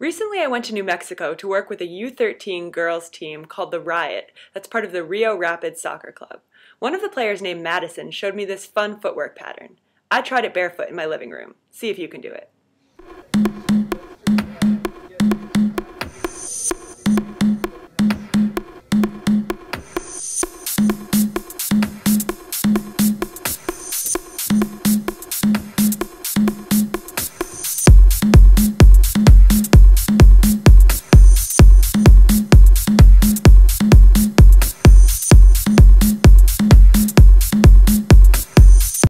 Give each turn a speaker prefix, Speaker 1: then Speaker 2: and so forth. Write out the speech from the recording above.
Speaker 1: Recently, I went to New Mexico to work with a U13 girls team called the Riot that's part of the Rio Rapids Soccer Club. One of the players named Madyson showed me this fun footwork pattern. I tried it barefoot in my living room. See if you can do it.